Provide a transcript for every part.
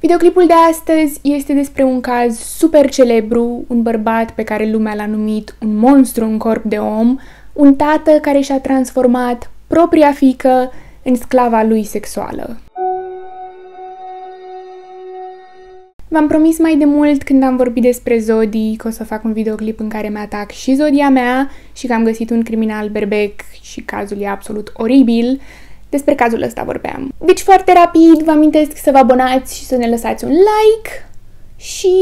Videoclipul de astăzi este despre un caz super celebru, un bărbat pe care lumea l-a numit un monstru în corp de om, un tată care și-a transformat propria fică în sclava lui sexuală. V-am promis mai de mult când am vorbit despre zodii că o să fac un videoclip în care mi-atac și zodia mea și că am găsit un criminal berbec și cazul e absolut oribil. Despre cazul ăsta vorbeam. Deci foarte rapid vă amintesc să vă abonați și să ne lăsați un like și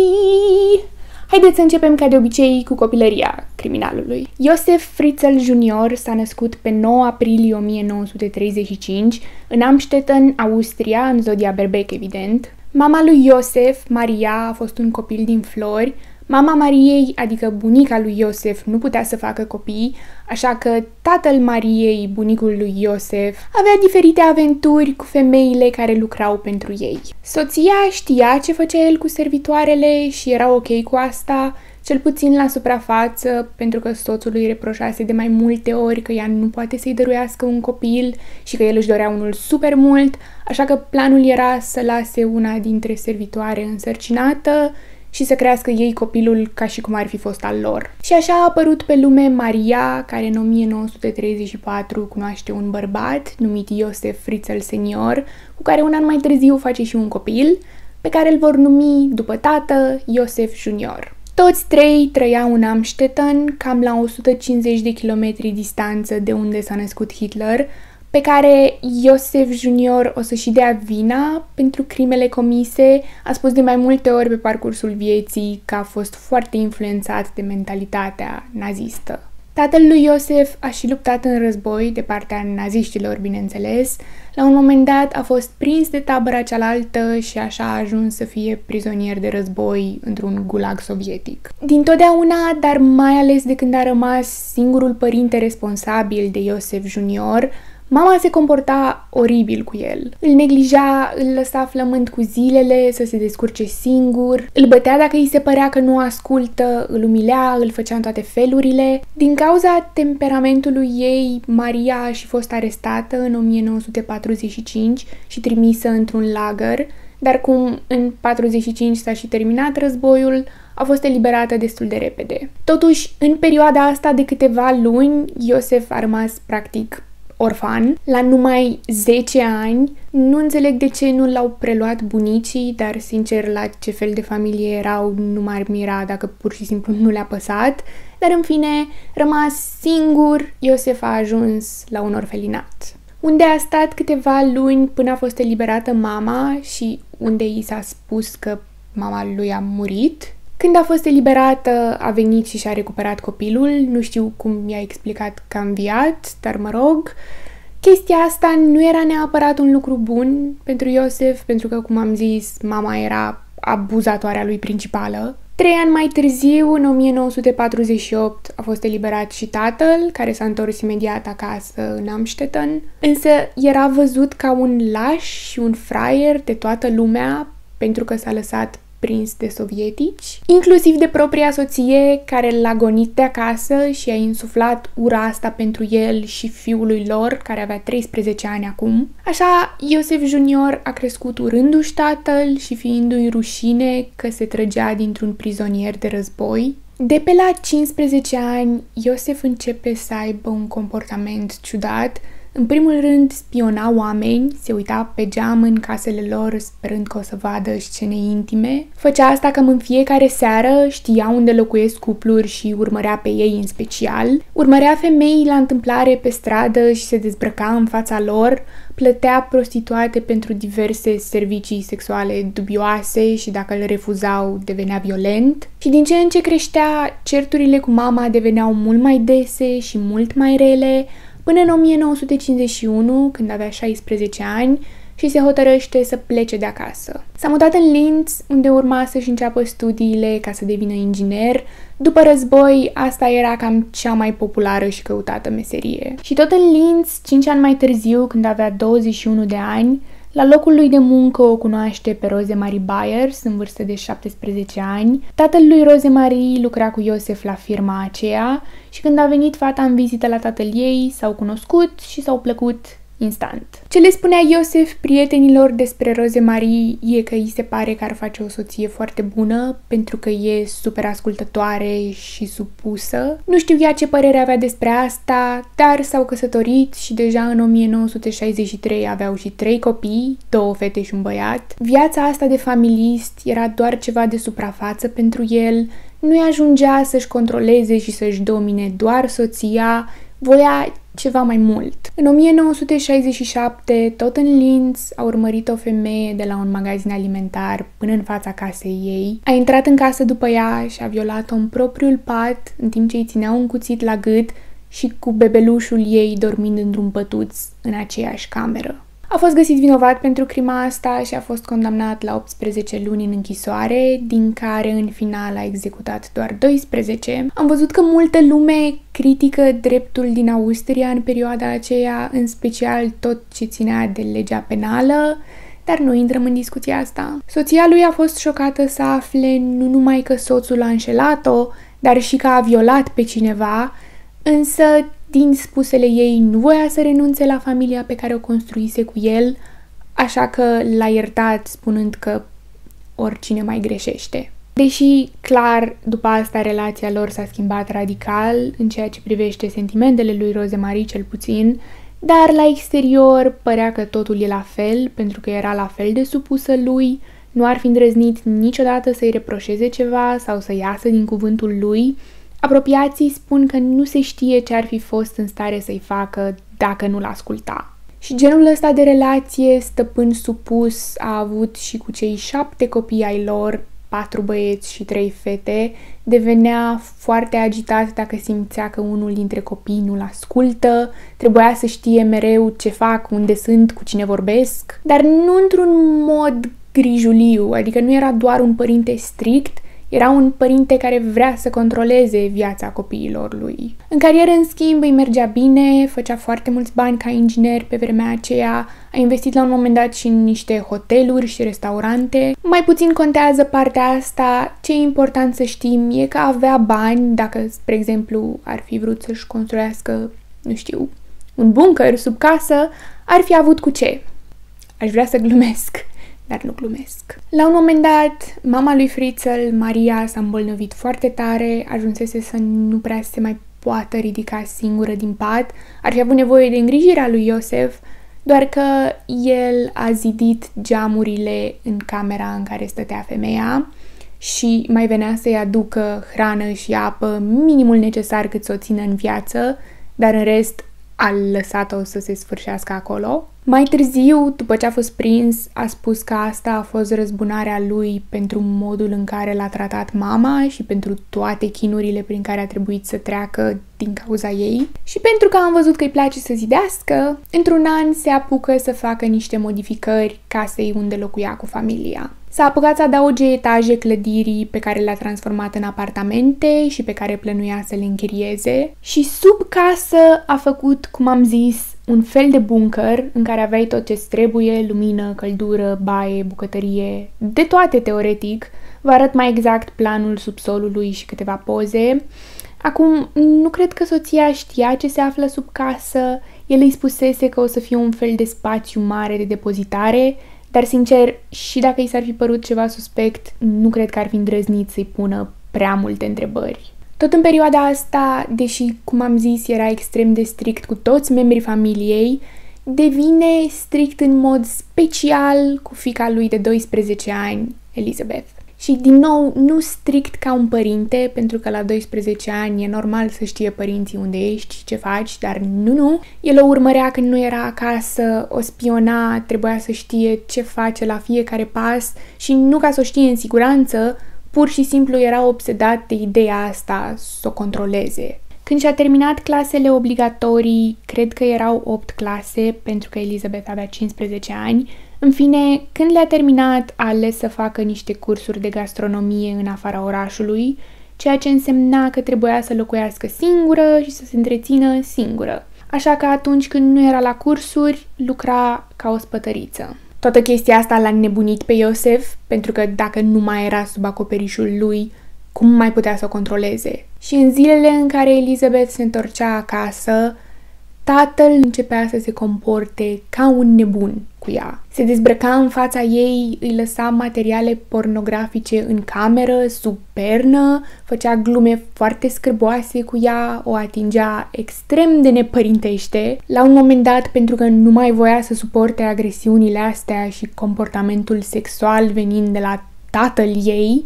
Haideți să începem ca de obicei cu copilăria criminalului. Iosef Fritzl Jr. s-a născut pe 9 aprilie 1935 în Amstetten, Austria, în zodia berbec, evident. Mama lui Iosef, Maria, a fost un copil din flori. Mama Mariei, adică bunica lui Iosef, nu putea să facă copii, așa că tatăl Mariei, bunicul lui Iosef, avea diferite aventuri cu femeile care lucrau pentru ei. Soția știa ce făcea el cu servitoarele și era ok cu asta, cel puțin la suprafață, pentru că soțul îi reproșase de mai multe ori că ea nu poate să-i dăruiască un copil și că el își dorea unul super mult, așa că planul era să lase una dintre servitoare însărcinată și să crească ei copilul ca și cum ar fi fost al lor. Și așa a apărut pe lume Maria, care în 1934 cunoaște un bărbat numit Iosef Fritzl Senior, cu care un an mai târziu face și un copil, pe care îl vor numi după tată Iosef Junior. Toți trei trăiau în Amstetten, cam la 150 de kilometri distanță de unde s-a născut Hitler, pe care Iosef Junior o să și dea vina pentru crimele comise, a spus de mai multe ori pe parcursul vieții că a fost foarte influențat de mentalitatea nazistă. Tatăl lui Iosef a și luptat în război, de partea naziștilor, bineînțeles. La un moment dat a fost prins de tabăra cealaltă și așa a ajuns să fie prizonier de război într-un gulag sovietic. Din totdeauna, dar mai ales de când a rămas singurul părinte responsabil de Iosef Junior, Mama se comporta oribil cu el. Îl neglija, îl lăsa flămând cu zilele, să se descurce singur, îl bătea dacă îi se părea că nu ascultă, îl umilea, îl făcea în toate felurile. Din cauza temperamentului ei, Maria a și fost arestată în 1945 și trimisă într-un lagăr, dar cum în 45 s-a și terminat războiul, a fost eliberată destul de repede. Totuși, în perioada asta de câteva luni, Iosef a rămas practic orfan, la numai 10 ani. Nu înțeleg de ce nu l-au preluat bunicii, dar sincer la ce fel de familie erau nu m-ar mira dacă pur și simplu nu le-a păsat. Dar în fine, rămas singur, Iosef a ajuns la un orfelinat unde a stat câteva luni până a fost eliberată mama și unde i s-a spus că mama lui a murit. Când a fost eliberată, a venit și și-a recuperat copilul. Nu știu cum mi-a explicat că a înviat, dar mă rog. Chestia asta nu era neapărat un lucru bun pentru Iosef, pentru că, cum am zis, mama era abuzatoarea lui principală. Trei ani mai târziu, în 1948, a fost eliberat și tatăl, care s-a întors imediat acasă în Amstetten, însă era văzut ca un laș și un fraier de toată lumea pentru că s-a lăsat prins de sovietici, inclusiv de propria soție care l-a gonit de acasă și a insuflat ura asta pentru el și fiului lor, care avea 13 ani acum. Așa, Iosef Junior a crescut urându-și tatăl și fiindu-i rușine că se trăgea dintr-un prizonier de război. De pe la 15 ani, Iosef începe să aibă un comportament ciudat, în primul rând, spiona oameni, se uita pe geam în casele lor sperând că o să vadă scene intime. Făcea asta cam în fiecare seară, știa unde locuiesc cupluri și urmărea pe ei în special. Urmărea femei la întâmplare pe stradă și se dezbrăca în fața lor, plătea prostituate pentru diverse servicii sexuale dubioase și dacă le refuzau devenea violent. Și din ce în ce creștea, certurile cu mama deveneau mult mai dese și mult mai rele, până în 1951, când avea 16 ani, și se hotărăște să plece de acasă. S-a mutat în Linz, unde urma să-și înceapă studiile ca să devină inginer. După război, asta era cam cea mai populară și căutată meserie. Și tot în Linz, 5 ani mai târziu, când avea 21 de ani, la locul lui de muncă o cunoaște pe Rosemarie Byers, în vârstă de 17 ani. Tatăl lui Rosemarie lucra cu Iosef la firma aceea și când a venit fata în vizită la tatăl ei, s-au cunoscut și s-au plăcut instant. Ce le spunea Iosef prietenilor despre Roze Marie e că îi se pare că ar face o soție foarte bună pentru că e super ascultătoare și supusă. Nu știu ea ce părere avea despre asta, dar s-au căsătorit și deja în 1963 aveau și trei copii, două fete și un băiat. Viața asta de familist era doar ceva de suprafață pentru el, nu-i ajungea să-și controleze și să-și domine doar soția, voia ceva mai mult. În 1967, tot în Linz, a urmărit o femeie de la un magazin alimentar până în fața casei ei. A intrat în casă după ea și a violat-o în propriul pat, în timp ce îi ținea un cuțit la gât și cu bebelușul ei dormind într-un pătuț în aceeași cameră. A fost găsit vinovat pentru crima asta și a fost condamnat la 18 luni în închisoare, din care în final a executat doar 12. Am văzut că multă lume critică dreptul din Austria în perioada aceea, în special tot ce ținea de legea penală, dar nu intrăm în discuția asta. Soția lui a fost șocată să afle nu numai că soțul a înșelat-o, dar și că a violat pe cineva, însă din spusele ei, nu voia să renunțe la familia pe care o construise cu el, așa că l-a iertat spunând că oricine mai greșește. Deși, clar, după asta relația lor s-a schimbat radical în ceea ce privește sentimentele lui Rosemarie cel puțin, dar la exterior părea că totul e la fel, pentru că era la fel de supusă lui, nu ar fi îndrăznit niciodată să-i reproșeze ceva sau să iasă din cuvântul lui, Apropiații spun că nu se știe ce ar fi fost în stare să-i facă dacă nu-l asculta. Și genul ăsta de relație, stăpân supus, a avut și cu cei șapte copii ai lor, patru băieți și trei fete, devenea foarte agitat dacă simțea că unul dintre copii nu-l ascultă, trebuia să știe mereu ce fac, unde sunt, cu cine vorbesc, dar nu într-un mod grijuliu, adică nu era doar un părinte strict, era un părinte care vrea să controleze viața copiilor lui. În carieră, în schimb, îi mergea bine, făcea foarte mulți bani ca inginer pe vremea aceea, a investit la un moment dat și în niște hoteluri și restaurante. Mai puțin contează partea asta, ce e important să știm e că avea bani, dacă, spre exemplu, ar fi vrut să-și construiască, nu știu, un bunker sub casă, ar fi avut cu ce. Aș vrea să glumesc dar nu glumesc. La un moment dat, mama lui Fritzl, Maria, s-a îmbolnăvit foarte tare, ajunsese să nu prea se mai poată ridica singură din pat, ar fi avut nevoie de îngrijirea lui Iosef, doar că el a zidit geamurile în camera în care stătea femeia și mai venea să-i aducă hrană și apă, minimul necesar cât să o țină în viață, dar în rest a lăsat-o să se sfârșească acolo. Mai târziu, după ce a fost prins, a spus că asta a fost răzbunarea lui pentru modul în care l-a tratat mama și pentru toate chinurile prin care a trebuit să treacă din cauza ei. Și pentru că am văzut că îi place să zidească, într-un an se apucă să facă niște modificări casei unde locuia cu familia. S-a apucat să adauge etaje clădirii pe care le-a transformat în apartamente și pe care plănuia să le închirieze și sub casă a făcut, cum am zis, un fel de bunker în care aveai tot ce trebuie, lumină, căldură, baie, bucătărie, de toate teoretic. Vă arăt mai exact planul subsolului și câteva poze. Acum, nu cred că soția știa ce se află sub casă, el îi spusese că o să fie un fel de spațiu mare de depozitare, dar sincer, și dacă i s-ar fi părut ceva suspect, nu cred că ar fi îndrăznit să-i pună prea multe întrebări. Tot în perioada asta, deși, cum am zis, era extrem de strict cu toți membrii familiei, devine strict în mod special cu fica lui de 12 ani, Elizabeth. Și, din nou, nu strict ca un părinte, pentru că la 12 ani e normal să știe părinții unde ești și ce faci, dar nu, nu. El o urmărea când nu era acasă, o spiona, trebuia să știe ce face la fiecare pas și nu ca să o știe în siguranță, pur și simplu era obsedat de ideea asta să o controleze. Când și-a terminat clasele obligatorii, cred că erau 8 clase, pentru că Elizabeth avea 15 ani, în fine, când le-a terminat, a ales să facă niște cursuri de gastronomie în afara orașului, ceea ce însemna că trebuia să locuiască singură și să se întrețină singură. Așa că atunci când nu era la cursuri, lucra ca o spătăriță. Toată chestia asta l-a nebunit pe Iosef, pentru că dacă nu mai era sub acoperișul lui, cum mai putea să o controleze? Și în zilele în care Elizabeth se întorcea acasă, tatăl începea să se comporte ca un nebun cu ea. Se dezbrăca în fața ei, îi lăsa materiale pornografice în cameră, sub pernă, făcea glume foarte scârboase cu ea, o atingea extrem de nepărintește. La un moment dat, pentru că nu mai voia să suporte agresiunile astea și comportamentul sexual venind de la tatăl ei,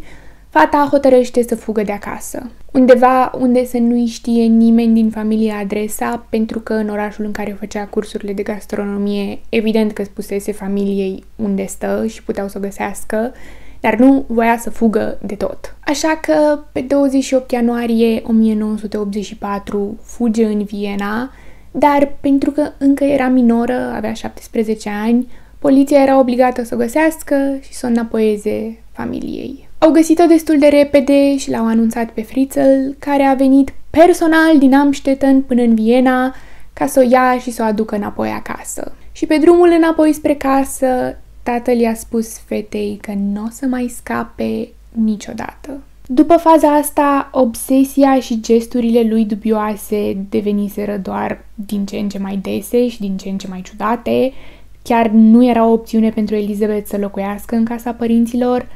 fata hotărăște să fugă de acasă. Undeva unde să nu-i știe nimeni din familie adresa, pentru că în orașul în care făcea cursurile de gastronomie, evident că spusese familiei unde stă și puteau să o găsească, dar nu voia să fugă de tot. Așa că, pe 28 ianuarie 1984, fuge în Viena, dar pentru că încă era minoră, avea 17 ani, poliția era obligată să o găsească și să o înapoieze familiei. Au găsit-o destul de repede și l-au anunțat pe Fritzl, care a venit personal din Amstetten până în Viena ca să o ia și să o aducă înapoi acasă. Și pe drumul înapoi spre casă, tatăl i-a spus fetei că nu o să mai scape niciodată. După faza asta, obsesia și gesturile lui dubioase deveniseră doar din ce în ce mai dese și din ce în ce mai ciudate. Chiar nu era o opțiune pentru Elizabeth să locuiască în casa părinților,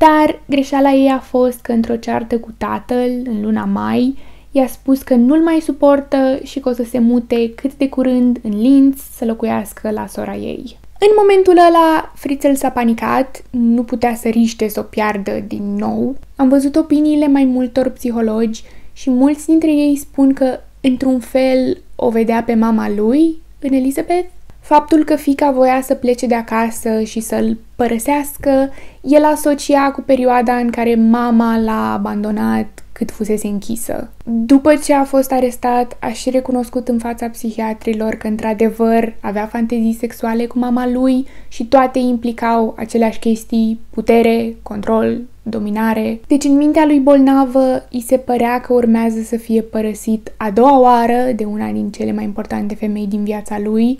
dar greșeala ei a fost că într-o ceartă cu tatăl, în luna mai, i-a spus că nu-l mai suportă și că o să se mute cât de curând în Linz să locuiască la sora ei. În momentul ăla, Frițel s-a panicat, nu putea să riște să o piardă din nou. Am văzut opiniile mai multor psihologi și mulți dintre ei spun că, într-un fel, o vedea pe mama lui, în Elizabeth, Faptul că fica voia să plece de acasă și să-l părăsească, el asocia cu perioada în care mama l-a abandonat cât fusese închisă. După ce a fost arestat, a și recunoscut în fața psihiatrilor că într-adevăr avea fantezii sexuale cu mama lui și toate implicau aceleași chestii, putere, control, dominare. Deci în mintea lui bolnavă îi se părea că urmează să fie părăsit a doua oară de una din cele mai importante femei din viața lui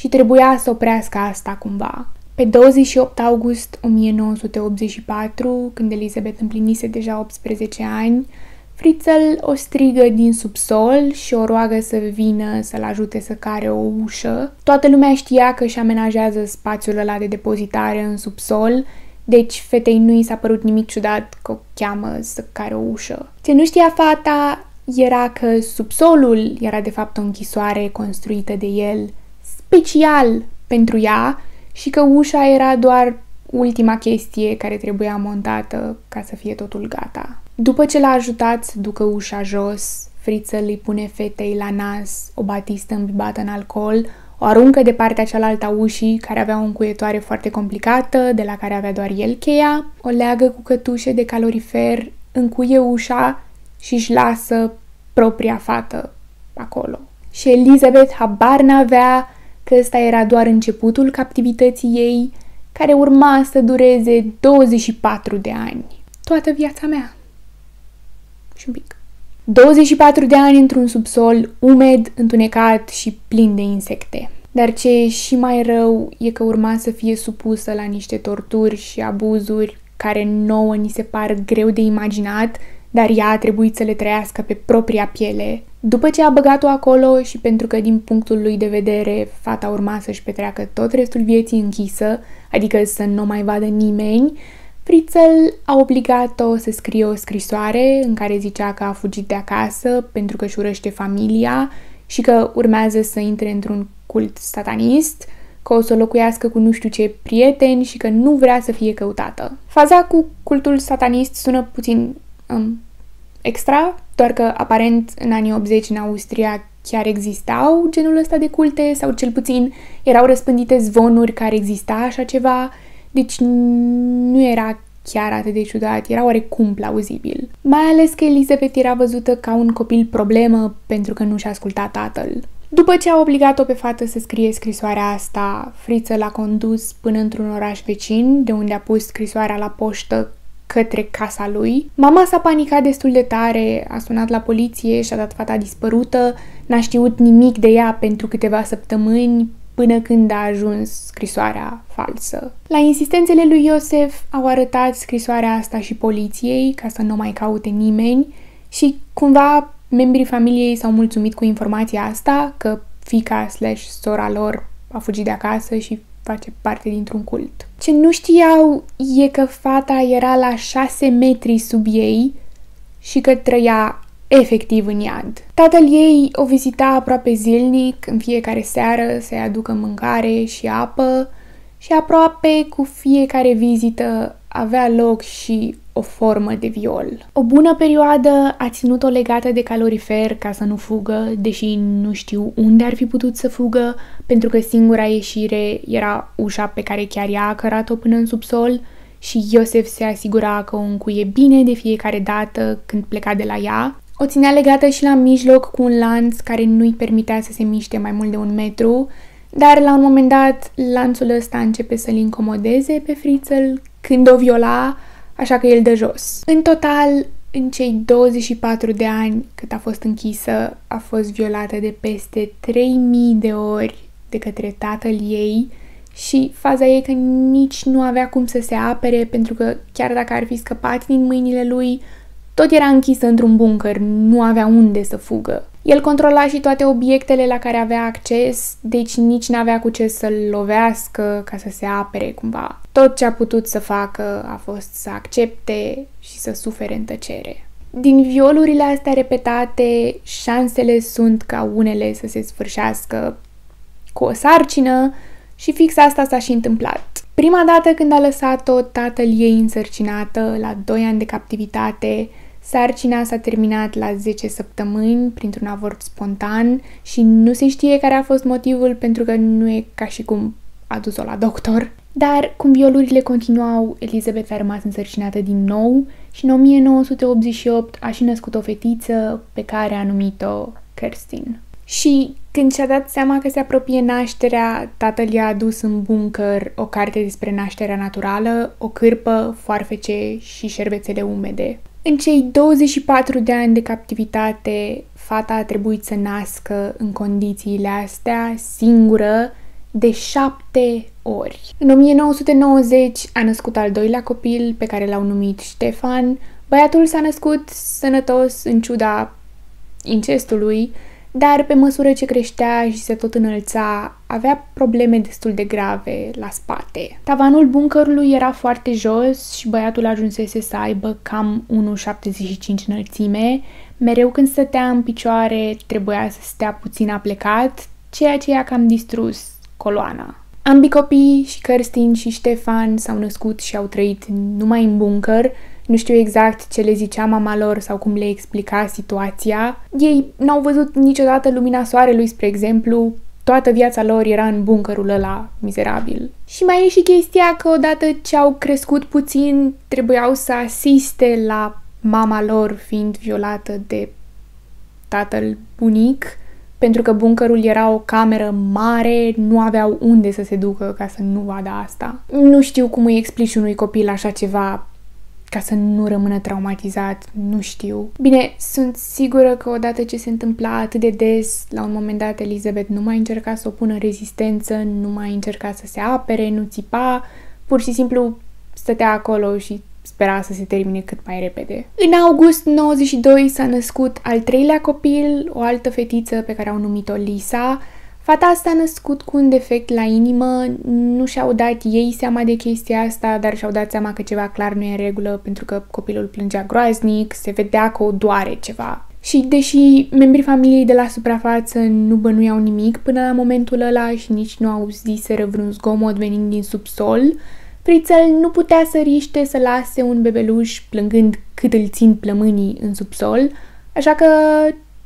și trebuia să oprească asta cumva. Pe 28 august 1984, când Elizabeth împlinise deja 18 ani, Fritzl o strigă din subsol și o roagă să vină să-l ajute să care o ușă. Toată lumea știa că își amenajează spațiul ăla de depozitare în subsol, deci fetei nu i s-a părut nimic ciudat că o cheamă să care o ușă. Ce nu știa fata era că subsolul era de fapt o închisoare construită de el special pentru ea și că ușa era doar ultima chestie care trebuia montată ca să fie totul gata. După ce l-a ajutat să ducă ușa jos, Friță îi pune fetei la nas o batistă îmbibată în alcool, o aruncă de partea cealaltă a ușii, care avea o încuietoare foarte complicată, de la care avea doar el cheia, o leagă cu cătușe de calorifer, încuie ușa și își lasă propria fată acolo. Și Elizabeth habar n-avea că ăsta era doar începutul captivității ei, care urma să dureze 24 de ani. Toată viața mea. Și un pic. 24 de ani într-un subsol umed, întunecat și plin de insecte. Dar ce e și mai rău e că urma să fie supusă la niște torturi și abuzuri care nouă ni se par greu de imaginat, dar ea a trebuit să le trăiască pe propria piele, după ce a băgat-o acolo și pentru că din punctul lui de vedere fata urma să-și petreacă tot restul vieții închisă, adică să nu mai vadă nimeni, Fritzl a obligat-o să scrie o scrisoare în care zicea că a fugit de acasă pentru că își urăște familia și că urmează să intre într-un cult satanist, că o să locuiască cu nu știu ce prieteni și că nu vrea să fie căutată. Faza cu cultul satanist sună puțin um, extra, doar că aparent în anii 80 în Austria chiar existau genul ăsta de culte sau cel puțin erau răspândite zvonuri care exista așa ceva, deci nu era chiar atât de ciudat, era oarecum plauzibil. Mai ales că Elizabeth era văzută ca un copil problemă pentru că nu și-a ascultat tatăl. După ce a obligat-o pe fată să scrie scrisoarea asta, Friță l-a condus până într-un oraș vecin, de unde a pus scrisoarea la poștă către casa lui. Mama s-a panicat destul de tare, a sunat la poliție și a dat fata dispărută, n-a știut nimic de ea pentru câteva săptămâni, până când a ajuns scrisoarea falsă. La insistențele lui Iosef au arătat scrisoarea asta și poliției ca să nu mai caute nimeni și cumva membrii familiei s-au mulțumit cu informația asta că fica slash sora lor a fugit de acasă și face parte dintr-un cult. Ce nu știau e că fata era la șase metri sub ei și că trăia efectiv în iad. Tatăl ei o vizita aproape zilnic, în fiecare seară să-i aducă mâncare și apă și aproape cu fiecare vizită avea loc și o formă de viol. O bună perioadă a ținut-o legată de calorifer ca să nu fugă, deși nu știu unde ar fi putut să fugă, pentru că singura ieșire era ușa pe care chiar ea a cărat-o până în subsol și Iosef se asigura că o încuie bine de fiecare dată când pleca de la ea. O ținea legată și la mijloc cu un lanț care nu-i permitea să se miște mai mult de un metru, dar la un moment dat lanțul ăsta începe să-l incomodeze pe frițăl când o viola, așa că el dă jos. În total, în cei 24 de ani cât a fost închisă, a fost violată de peste 3000 de ori de către tatăl ei și faza e că nici nu avea cum să se apere pentru că chiar dacă ar fi scăpat din mâinile lui, tot era închisă într-un bunker, nu avea unde să fugă. El controla și toate obiectele la care avea acces, deci nici n-avea cu ce să-l lovească ca să se apere cumva. Tot ce a putut să facă a fost să accepte și să sufere în tăcere. Din violurile astea repetate, șansele sunt ca unele să se sfârșească cu o sarcină și fix asta s-a și întâmplat. Prima dată când a lăsat-o tatăl ei însărcinată la 2 ani de captivitate, Sarcina s-a terminat la 10 săptămâni printr-un avort spontan și nu se știe care a fost motivul pentru că nu e ca și cum a dus-o la doctor. Dar cum violurile continuau, Elizabeth a rămas însărcinată din nou și în 1988 a și născut o fetiță pe care a numit-o Kerstin. Și când și-a dat seama că se apropie nașterea, tatăl i-a adus în bunker o carte despre nașterea naturală, o cârpă, foarfece și șervețele umede. În cei 24 de ani de captivitate, fata a trebuit să nască în condițiile astea, singură, de șapte ori. În 1990 a născut al doilea copil, pe care l-au numit Ștefan. Băiatul s-a născut sănătos în ciuda incestului, dar pe măsură ce creștea și se tot înălța, avea probleme destul de grave la spate. Tavanul buncărului era foarte jos și băiatul ajunsese să aibă cam 1,75 înălțime. Mereu când stătea în picioare, trebuia să stea puțin aplecat, ceea ce i-a cam distrus coloana. Ambii copii, și Kerstin și Ștefan, s-au născut și au trăit numai în buncăr, nu știu exact ce le zicea mama lor sau cum le explica situația. Ei n-au văzut niciodată lumina soarelui, spre exemplu, toată viața lor era în buncărul ăla mizerabil. Și mai e și chestia că odată ce au crescut puțin, trebuiau să asiste la mama lor fiind violată de tatăl bunic, pentru că buncărul era o cameră mare, nu aveau unde să se ducă ca să nu vadă asta. Nu știu cum îi explici unui copil așa ceva ca să nu rămână traumatizat, nu știu. Bine, sunt sigură că odată ce se întâmpla atât de des, la un moment dat Elizabeth nu mai încerca să opună rezistență, nu mai încerca să se apere, nu țipa, pur și simplu stătea acolo și spera să se termine cât mai repede. În august 92 s-a născut al treilea copil, o altă fetiță pe care au numit-o Lisa, Fata asta a născut cu un defect la inimă, nu și-au dat ei seama de chestia asta, dar și-au dat seama că ceva clar nu e în regulă pentru că copilul plângea groaznic, se vedea că o doare ceva. Și deși membrii familiei de la suprafață nu bănuiau nimic până la momentul ăla și nici nu au ziseră vreun zgomot venind din subsol, Frițel nu putea să riște să lase un bebeluș plângând cât îl țin plămânii în subsol, așa că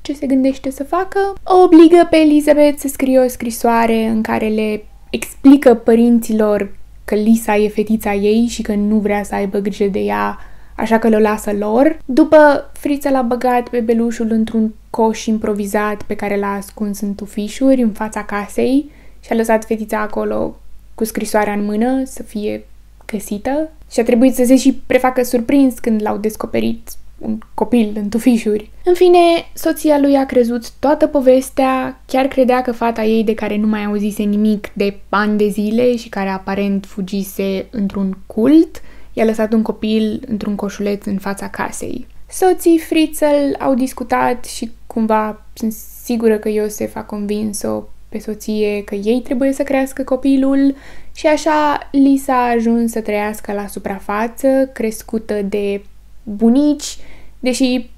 ce se gândește să facă, o obligă pe Elizabeth să scrie o scrisoare în care le explică părinților că Lisa e fetița ei și că nu vrea să aibă grijă de ea, așa că le lasă lor. După, Frița l-a băgat bebelușul într-un coș improvizat pe care l-a ascuns în tufișuri în fața casei și a lăsat fetița acolo cu scrisoarea în mână să fie găsită și a trebuit să se și prefacă surprins când l-au descoperit un copil în tufișuri. În fine, soția lui a crezut toată povestea, chiar credea că fata ei de care nu mai auzise nimic de ani de zile și care aparent fugise într-un cult, i-a lăsat un copil într-un coșuleț în fața casei. Soții Fritzl au discutat și cumva sunt sigură că Iosef a convins-o pe soție că ei trebuie să crească copilul și așa Lisa a ajuns să trăiască la suprafață, crescută de bunici, deși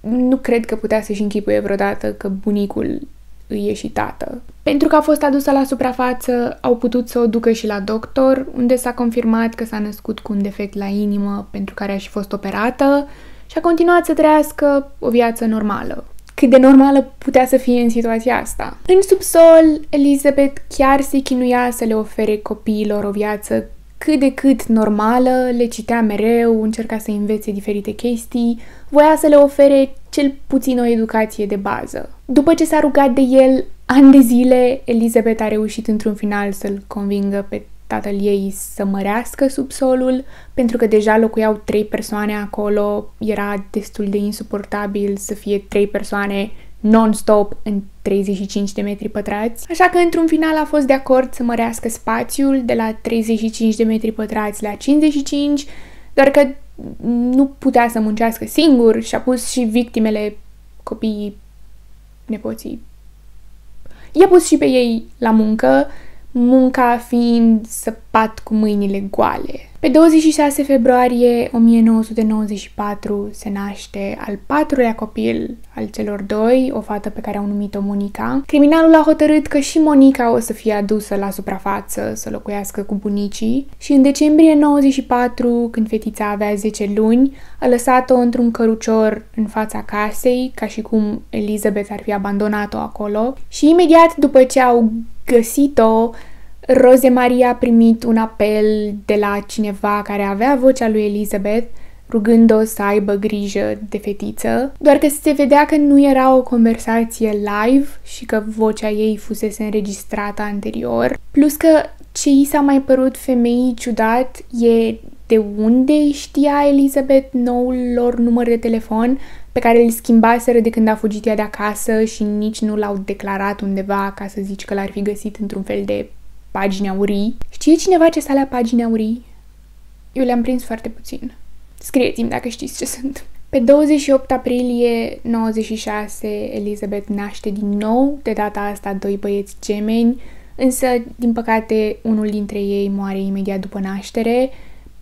nu cred că putea să-și închipuie vreodată că bunicul îi e și tată. Pentru că a fost adusă la suprafață, au putut să o ducă și la doctor, unde s-a confirmat că s-a născut cu un defect la inimă pentru care a și fost operată și a continuat să trăiască o viață normală. Cât de normală putea să fie în situația asta. În subsol, Elizabeth chiar se chinuia să le ofere copiilor o viață cât de cât normală, le citea mereu, încerca să învețe diferite chestii, voia să le ofere cel puțin o educație de bază. După ce s-a rugat de el ani de zile, Elizabeth a reușit într-un final să-l convingă pe tatăl ei să mărească subsolul, pentru că deja locuiau trei persoane acolo, era destul de insuportabil să fie trei persoane non-stop în 35 de metri pătrați, așa că într-un final a fost de acord să mărească spațiul de la 35 de metri pătrați la 55, doar că nu putea să muncească singur și a pus și victimele, copiii, nepoții. I-a pus și pe ei la muncă, munca fiind săpat cu mâinile goale. Pe 26 februarie 1994 se naște al patrulea copil al celor doi, o fată pe care au numit-o Monica. Criminalul a hotărât că și Monica o să fie adusă la suprafață să locuiască cu bunicii și în decembrie 94, când fetița avea 10 luni, a lăsat-o într-un cărucior în fața casei, ca și cum Elizabeth ar fi abandonat-o acolo și imediat după ce au găsit-o, Rose Maria a primit un apel de la cineva care avea vocea lui Elizabeth, rugând-o să aibă grijă de fetiță, doar că se vedea că nu era o conversație live și că vocea ei fusese înregistrată anterior, plus că ce i s-a mai părut femeii ciudat e de unde știa Elizabeth noul lor număr de telefon pe care îl schimbaseră de când a fugit ea de acasă și nici nu l-au declarat undeva ca să zici că l-ar fi găsit într-un fel de pagini aurii. Știe cineva ce sale pagini aurii? Eu le-am prins foarte puțin. Scrieți-mi dacă știți ce sunt. Pe 28 aprilie 96, Elizabeth naște din nou, de data asta doi băieți gemeni, însă, din păcate, unul dintre ei moare imediat după naștere,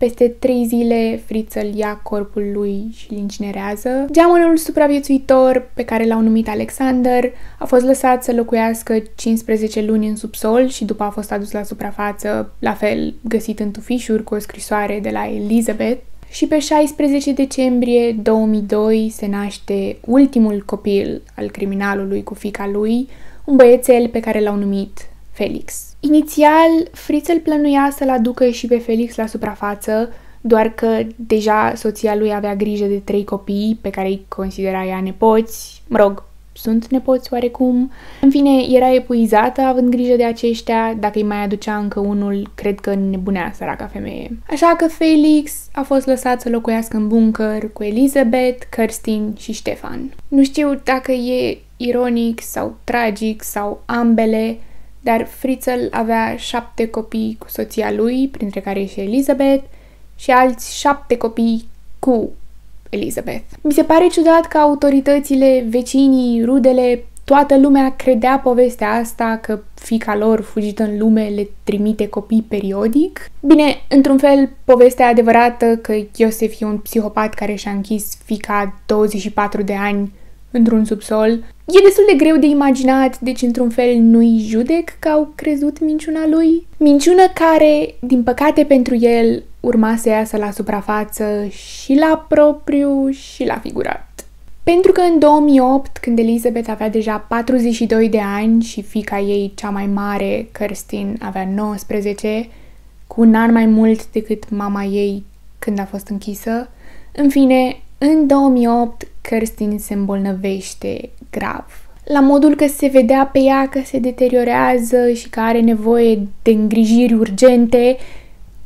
peste trei zile, Fritzl ia corpul lui și îl incinerează. Geamănul supraviețuitor, pe care l-au numit Alexander, a fost lăsat să locuiască 15 luni în subsol și după a fost adus la suprafață, la fel găsit în tufișuri cu o scrisoare de la Elizabeth. Și pe 16 decembrie 2002 se naște ultimul copil al criminalului cu fica lui, un băiețel pe care l-au numit Felix. Inițial, Fritzl plănuia să-l aducă și pe Felix la suprafață, doar că deja soția lui avea grijă de trei copii pe care îi considera ea nepoți, mă rog, sunt nepoți oarecum. În fine, era epuizată având grijă de aceștia, dacă îi mai aducea încă unul, cred că nebunea săraca femeie. Așa că Felix a fost lăsat să locuiască în bunker cu Elizabeth, Kirstin și Ștefan. Nu știu dacă e ironic sau tragic sau ambele, dar Fritzl avea șapte copii cu soția lui, printre care și Elizabeth, și alți șapte copii cu Elizabeth. Mi se pare ciudat că autoritățile, vecinii, rudele, toată lumea credea povestea asta că fica lor fugită în lume le trimite copii periodic. Bine, într-un fel, povestea adevărată că Iosef e un psihopat care și-a închis fica 24 de ani într-un subsol. E destul de greu de imaginat, deci într-un fel nu-i judec că au crezut minciuna lui. Minciună care, din păcate pentru el, urma să iasă la suprafață și la propriu și la figurat. Pentru că în 2008, când Elizabeth avea deja 42 de ani și fica ei cea mai mare, Kirstin, avea 19, cu un an mai mult decât mama ei când a fost închisă, în fine, în 2008, Kirstin se îmbolnăvește grav. La modul că se vedea pe ea că se deteriorează și că are nevoie de îngrijiri urgente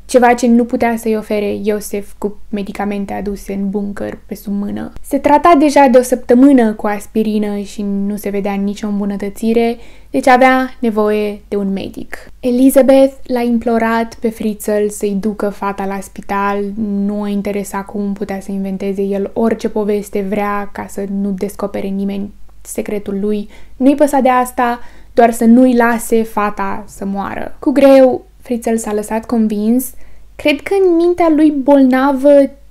ceva ce nu putea să-i ofere Iosef cu medicamente aduse în bunker pe sub mână. Se trata deja de o săptămână cu aspirină și nu se vedea nicio îmbunătățire, deci avea nevoie de un medic. Elizabeth l-a implorat pe Fritzl să-i ducă fata la spital, nu o interesa cum putea să inventeze el orice poveste vrea ca să nu descopere nimeni secretul lui. Nu-i păsa de asta, doar să nu-i lase fata să moară. Cu greu, Fritzl s-a lăsat convins. Cred că în mintea lui bolnavă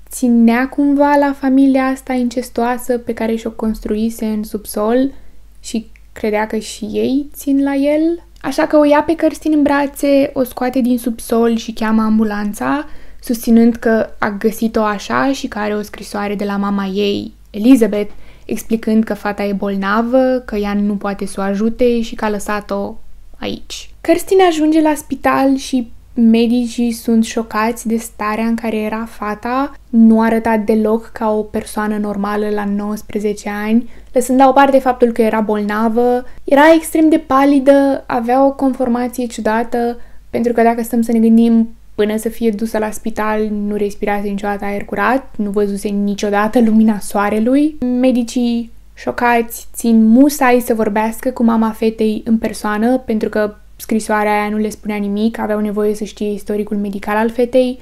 ținea cumva la familia asta incestoasă pe care și-o construise în subsol și credea că și ei țin la el. Așa că o ia pe Kirstin în brațe, o scoate din subsol și cheamă ambulanța, susținând că a găsit-o așa și că are o scrisoare de la mama ei, Elizabeth, explicând că fata e bolnavă, că ea nu poate să o ajute și că a lăsat-o aici. Kirstin ajunge la spital și Medicii sunt șocați de starea în care era fata, nu arăta deloc ca o persoană normală la 19 ani, lăsând la o parte faptul că era bolnavă, era extrem de palidă, avea o conformație ciudată, pentru că dacă stăm să ne gândim, până să fie dusă la spital nu respirase niciodată aer curat, nu văzuse niciodată lumina soarelui. Medicii șocați țin musai să vorbească cu mama fetei în persoană, pentru că scrisoarea aia nu le spunea nimic, aveau nevoie să știe istoricul medical al fetei,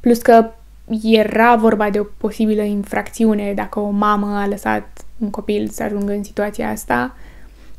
plus că era vorba de o posibilă infracțiune dacă o mamă a lăsat un copil să ajungă în situația asta.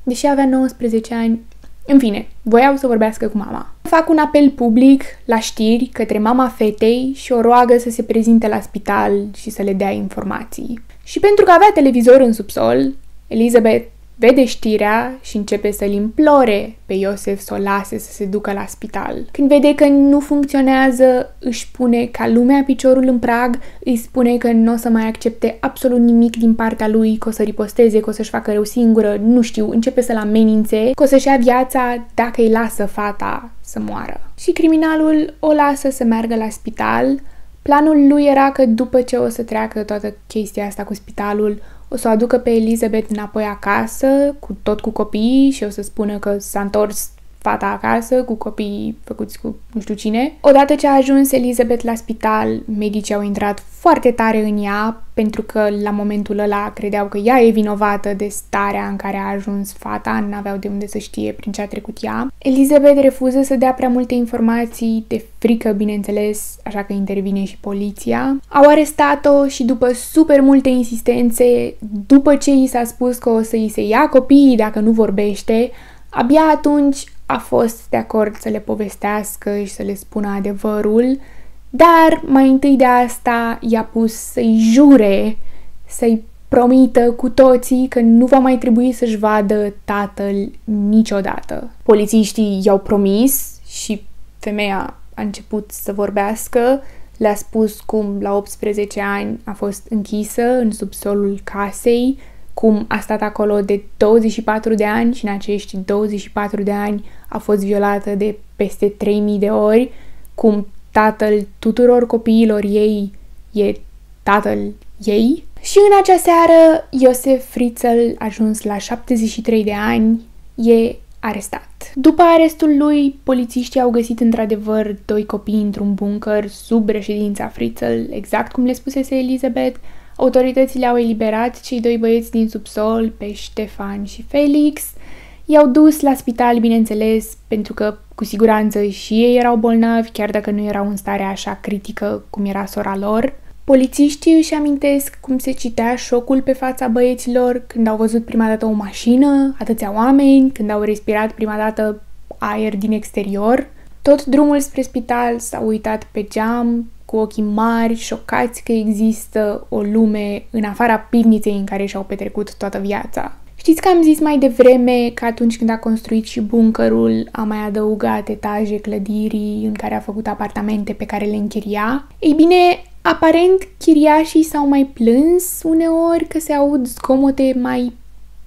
Deși avea 19 ani, în fine, voiau să vorbească cu mama. Fac un apel public la știri către mama fetei și o roagă să se prezinte la spital și să le dea informații. Și pentru că avea televizor în subsol, Elizabeth Vede știrea și începe să-l implore pe Iosef să o lase să se ducă la spital. Când vede că nu funcționează, își pune ca lumea piciorul în prag, îi spune că nu o să mai accepte absolut nimic din partea lui, că o să riposteze, că o să-și facă rău singură, nu știu, începe să-l amenințe, că o să-și ia viața dacă îi lasă fata să moară. Și criminalul o lasă să meargă la spital, Planul lui era că după ce o să treacă toată chestia asta cu spitalul, o să o aducă pe Elizabeth înapoi acasă, cu tot cu copiii și o să spună că s-a întors fata acasă cu copiii făcuți cu nu știu cine. Odată ce a ajuns Elizabeth la spital, medicii au intrat foarte tare în ea pentru că la momentul ăla credeau că ea e vinovată de starea în care a ajuns fata, nu aveau de unde să știe prin ce a trecut ea. Elizabeth refuză să dea prea multe informații, de frică, bineînțeles, așa că intervine și poliția. Au arestat-o și după super multe insistențe, după ce i s-a spus că o să i se ia copiii dacă nu vorbește, abia atunci a fost de acord să le povestească și să le spună adevărul, dar mai întâi de asta i-a pus să-i jure, să-i promită cu toții că nu va mai trebui să-și vadă tatăl niciodată. Polițiștii i-au promis și femeia a început să vorbească, le-a spus cum la 18 ani a fost închisă în subsolul casei, cum a stat acolo de 24 de ani și în acești 24 de ani a fost violată de peste 3000 de ori, cum tatăl tuturor copiilor ei e tatăl ei. Și în acea seară, Iosef Fritzl, ajuns la 73 de ani, e arestat. După arestul lui, polițiștii au găsit într-adevăr doi copii într-un bunker sub reședința Fritzl, exact cum le spusese Elizabeth, Autoritățile au eliberat cei doi băieți din subsol, pe Ștefan și Felix. I-au dus la spital, bineînțeles, pentru că cu siguranță și ei erau bolnavi, chiar dacă nu erau în stare așa critică cum era sora lor. Polițiștii își amintesc cum se citea șocul pe fața băieților când au văzut prima dată o mașină, atâția oameni, când au respirat prima dată aer din exterior. Tot drumul spre spital s-a uitat pe geam, cu ochii mari, șocați că există o lume în afara pivniței în care și-au petrecut toată viața. Știți că am zis mai devreme că atunci când a construit și buncărul a mai adăugat etaje clădirii în care a făcut apartamente pe care le închiria? Ei bine, aparent chiriașii s-au mai plâns uneori că se aud zgomote mai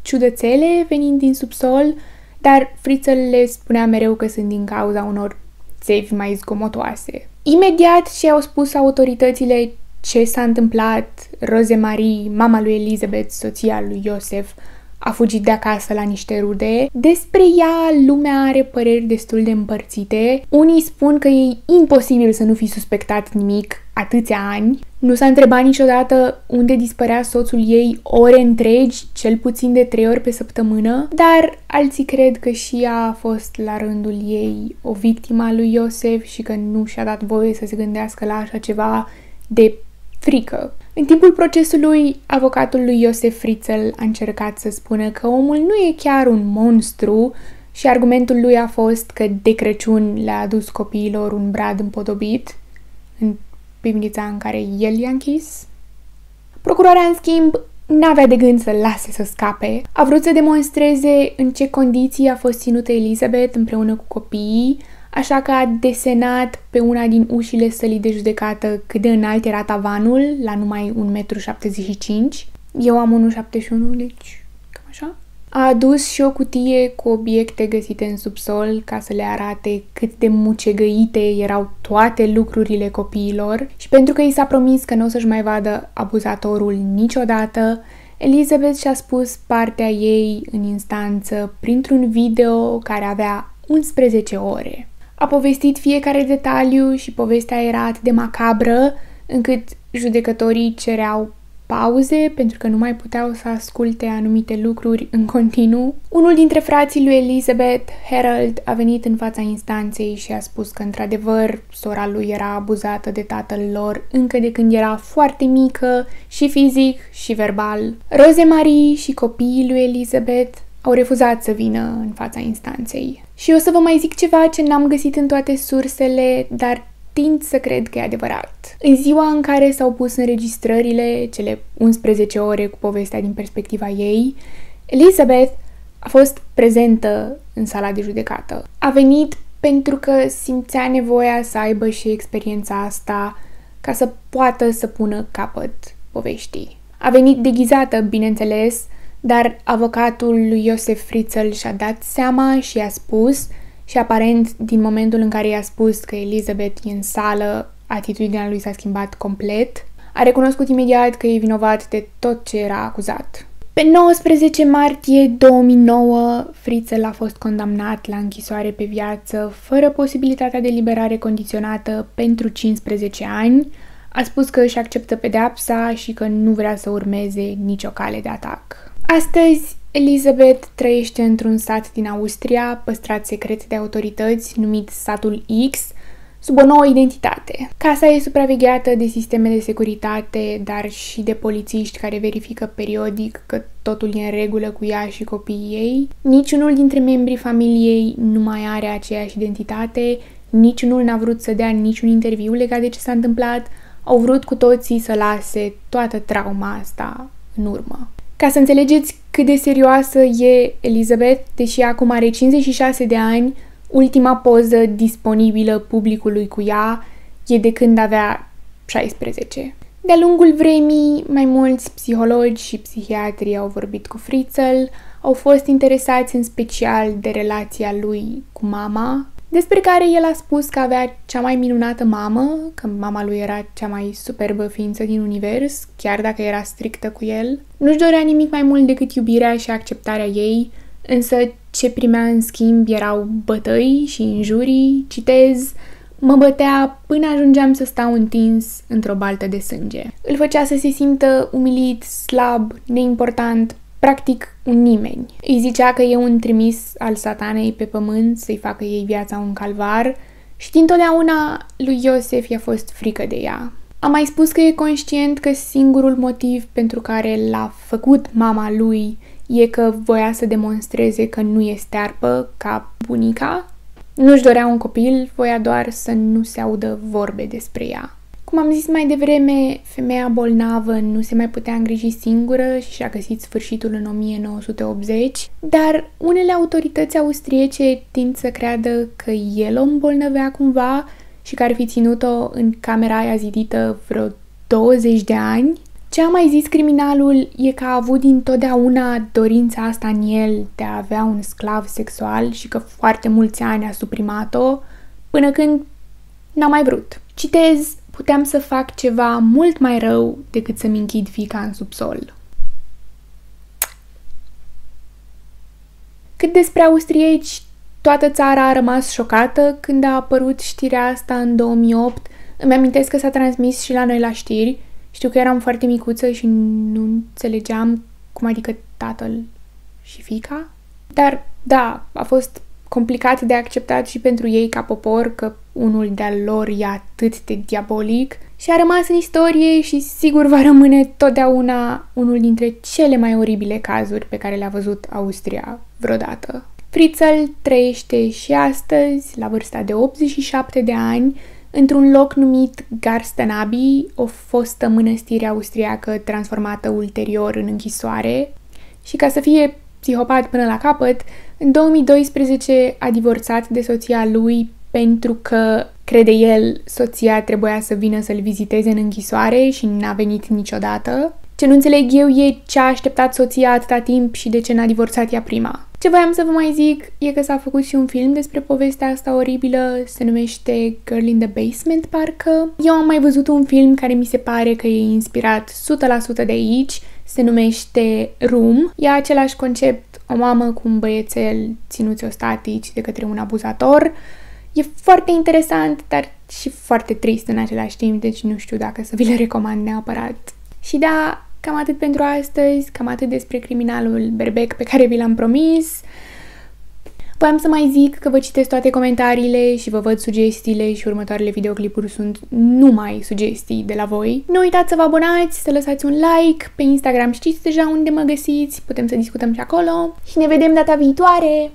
ciudățele venind din subsol, dar Frițel le spunea mereu că sunt din cauza unor țevi mai zgomotoase. Imediat ce au spus autoritățile ce s-a întâmplat, Rosemarie, mama lui Elizabeth, soția lui Iosef, a fugit de acasă la niște rude. Despre ea, lumea are păreri destul de împărțite. Unii spun că e imposibil să nu fi suspectat nimic atâția ani. Nu s-a întrebat niciodată unde dispărea soțul ei ore întregi, cel puțin de trei ori pe săptămână, dar alții cred că și ea a fost la rândul ei o victima lui Iosef și că nu și-a dat voie să se gândească la așa ceva de frică. În timpul procesului, avocatul lui Iosef Fritzl a încercat să spună că omul nu e chiar un monstru, și argumentul lui a fost că de Crăciun le-a adus copiilor un brad împodobit în pivnița în care el i-a închis. Procurarea, în schimb, n-avea de gând să lase să scape. A vrut să demonstreze în ce condiții a fost ținută Elizabeth împreună cu copiii, așa că a desenat pe una din ușile sălii de judecată cât de înalt era tavanul, la numai 1,75 m. Eu am 1,71 m, deci cam așa. A adus și o cutie cu obiecte găsite în subsol ca să le arate cât de mucegăite erau toate lucrurile copiilor și pentru că i s-a promis că nu o să-și mai vadă abuzatorul niciodată, Elizabeth și-a spus partea ei în instanță printr-un video care avea 11 ore. A povestit fiecare detaliu și povestea era atât de macabră încât judecătorii cereau pauze pentru că nu mai puteau să asculte anumite lucruri în continuu. Unul dintre frații lui Elizabeth, Harold, a venit în fața instanței și a spus că într-adevăr sora lui era abuzată de tatăl lor încă de când era foarte mică și fizic și verbal. Rosemarie și copiii lui Elizabeth au refuzat să vină în fața instanței. Și o să vă mai zic ceva ce n-am găsit în toate sursele, dar tind să cred că e adevărat. În ziua în care s-au pus înregistrările, cele 11 ore cu povestea din perspectiva ei, Elizabeth a fost prezentă în sala de judecată. A venit pentru că simțea nevoia să aibă și experiența asta ca să poată să pună capăt poveștii. A venit deghizată, bineînțeles, dar avocatul lui Iosef Fritzl și-a dat seama și a spus și aparent din momentul în care i-a spus că Elizabeth e în sală, atitudinea lui s-a schimbat complet. A recunoscut imediat că e vinovat de tot ce era acuzat. Pe 19 martie 2009, Fritzl a fost condamnat la închisoare pe viață, fără posibilitatea de liberare condiționată pentru 15 ani. A spus că își acceptă pedeapsa și că nu vrea să urmeze nicio cale de atac. Astăzi, Elizabeth trăiește într-un sat din Austria, păstrat secret de autorități, numit Satul X, sub o nouă identitate. Casa e supravegheată de sisteme de securitate, dar și de polițiști care verifică periodic că totul e în regulă cu ea și copiii ei. Niciunul dintre membrii familiei nu mai are aceeași identitate, niciunul n-a vrut să dea niciun interviu legat de ce s-a întâmplat, au vrut cu toții să lase toată trauma asta în urmă. Ca să înțelegeți cât de serioasă e Elizabeth, deși acum are 56 de ani, ultima poză disponibilă publicului cu ea e de când avea 16. De-a lungul vremii, mai mulți psihologi și psihiatri au vorbit cu Fritzl, au fost interesați în special de relația lui cu mama, despre care el a spus că avea cea mai minunată mamă, că mama lui era cea mai superbă ființă din univers, chiar dacă era strictă cu el. Nu-și dorea nimic mai mult decât iubirea și acceptarea ei, însă ce primea în schimb erau bătăi și injurii, citez, mă bătea până ajungeam să stau întins într-o baltă de sânge. Îl făcea să se simtă umilit, slab, neimportant, practic un nimeni. Îi zicea că e un trimis al satanei pe pământ să-i facă ei viața un calvar și dintotdeauna lui Iosef i-a fost frică de ea. A mai spus că e conștient că singurul motiv pentru care l-a făcut mama lui e că voia să demonstreze că nu e stearpă ca bunica. Nu-și dorea un copil, voia doar să nu se audă vorbe despre ea. Cum am zis mai devreme, femeia bolnavă nu se mai putea îngriji singură și și-a găsit sfârșitul în 1980, dar unele autorități austriece tind să creadă că el o îmbolnăvea cumva și că ar fi ținut-o în camera aia zidită vreo 20 de ani. Ce a mai zis criminalul e că a avut dintotdeauna dorința asta în el de a avea un sclav sexual și că foarte mulți ani a suprimat-o, până când n-a mai vrut. Citez, puteam să fac ceva mult mai rău decât să-mi închid fica în subsol. Cât despre austrieci, toată țara a rămas șocată când a apărut știrea asta în 2008. Îmi amintesc că s-a transmis și la noi la știri. Știu că eram foarte micuță și nu înțelegeam cum adică tatăl și fica. Dar, da, a fost complicat de acceptat și pentru ei ca popor că unul de-al lor e atât de diabolic și a rămas în istorie și sigur va rămâne totdeauna unul dintre cele mai oribile cazuri pe care le-a văzut Austria vreodată. Fritzl trăiește și astăzi, la vârsta de 87 de ani, într-un loc numit Garstenabi, o fostă mănăstire austriacă transformată ulterior în închisoare. Și ca să fie psihopat până la capăt, în 2012 a divorțat de soția lui pentru că, crede el, soția trebuia să vină să-l viziteze în închisoare și n-a venit niciodată. Ce nu înțeleg eu e ce a așteptat soția atâta timp și de ce n-a divorțat ea prima. Ce voiam să vă mai zic e că s-a făcut și un film despre povestea asta oribilă, se numește Girl in the Basement, parcă. Eu am mai văzut un film care mi se pare că e inspirat 100% de aici, se numește Room. E același concept, o mamă cu un băiețel ținuți ostatici de către un abuzator. E foarte interesant, dar și foarte trist în același timp, deci nu știu dacă să vi le recomand neapărat. Și da, cam atât pentru astăzi, cam atât despre criminalul berbec pe care vi l-am promis. Voiam să mai zic că vă citesc toate comentariile și vă văd sugestiile și următoarele videoclipuri sunt numai sugestii de la voi. Nu uitați să vă abonați, să lăsați un like, pe Instagram știți deja unde mă găsiți, putem să discutăm și acolo și ne vedem data viitoare!